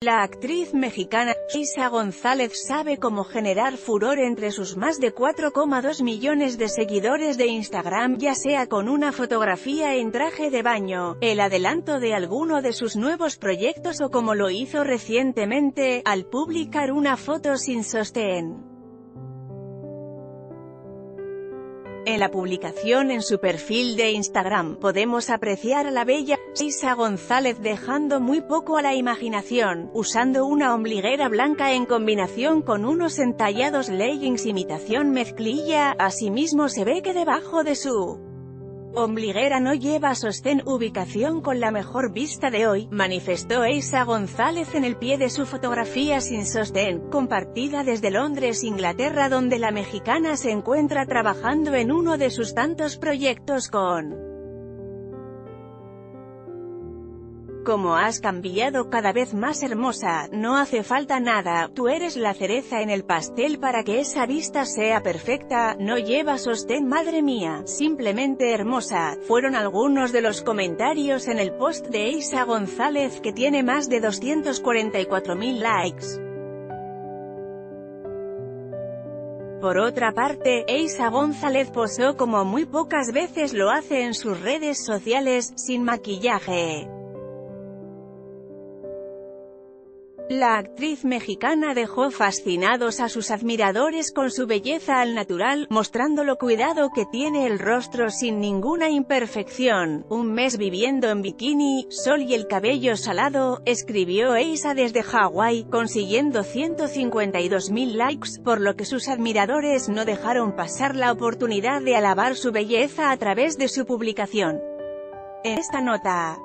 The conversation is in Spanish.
La actriz mexicana, Isa González sabe cómo generar furor entre sus más de 4,2 millones de seguidores de Instagram ya sea con una fotografía en traje de baño, el adelanto de alguno de sus nuevos proyectos o como lo hizo recientemente, al publicar una foto sin sostén. En la publicación en su perfil de Instagram, podemos apreciar a la bella Isa González dejando muy poco a la imaginación, usando una ombliguera blanca en combinación con unos entallados leggings imitación mezclilla, asimismo se ve que debajo de su Ombliguera no lleva sostén ubicación con la mejor vista de hoy, manifestó Eisa González en el pie de su fotografía sin sostén, compartida desde Londres, Inglaterra donde la mexicana se encuentra trabajando en uno de sus tantos proyectos con Como has cambiado cada vez más hermosa, no hace falta nada, tú eres la cereza en el pastel para que esa vista sea perfecta, no lleva sostén madre mía, simplemente hermosa, fueron algunos de los comentarios en el post de Isa González que tiene más de 244.000 likes. Por otra parte, Eisa González posó como muy pocas veces lo hace en sus redes sociales, sin maquillaje. La actriz mexicana dejó fascinados a sus admiradores con su belleza al natural, mostrando lo cuidado que tiene el rostro sin ninguna imperfección. Un mes viviendo en bikini, sol y el cabello salado, escribió Eisa desde Hawái, consiguiendo 152.000 likes, por lo que sus admiradores no dejaron pasar la oportunidad de alabar su belleza a través de su publicación. En esta nota,